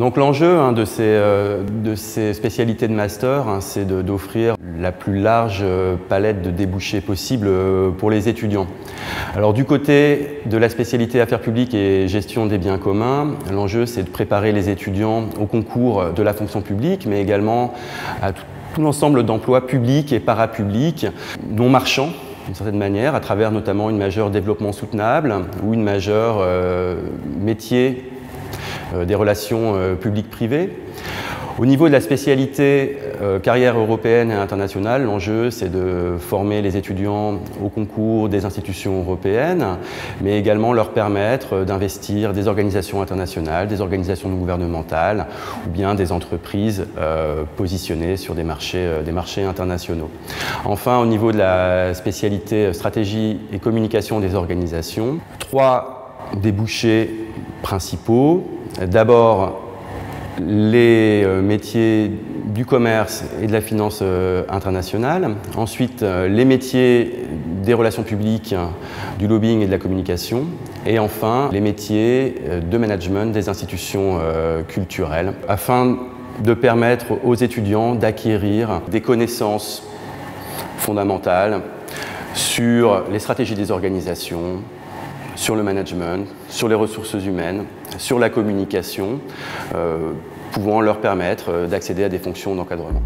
Donc l'enjeu hein, de, ces, euh, de, ces, spécialités de master, hein, c'est d'offrir la plus large euh, palette de débouchés possibles euh, pour les étudiants. Alors du côté de la spécialité affaires publiques et gestion des biens communs, l'enjeu c'est de préparer les étudiants au concours de la fonction publique, mais également à tout, l'ensemble d'emplois publics et parapublics non marchands d'une certaine manière, à travers notamment une majeure développement soutenable ou une majeure métier des relations euh, publiques-privées. Au niveau de la spécialité euh, carrière européenne et internationale, l'enjeu c'est de former les étudiants au concours des institutions européennes, mais également leur permettre d'investir des organisations internationales, des organisations non gouvernementales ou bien des entreprises euh, positionnées sur euh, des marchés internationaux. Enfin, au niveau de la spécialité stratégie et communication des organisations, trois débouchés principaux. D'abord, les euh, métiers du commerce et de la finance euh, internationale. Ensuite, euh, les métiers des relations publiques, du lobbying et de la communication. Et enfin, les métiers de management des institutions culturelles, afin de permettre aux étudiants d'acquérir des connaissances fondamentales sur les stratégies des organisations, sur le management, sur les ressources humaines, sur la communication, euh, pouvant leur permettre euh, d'accéder à des fonctions d'encadrement.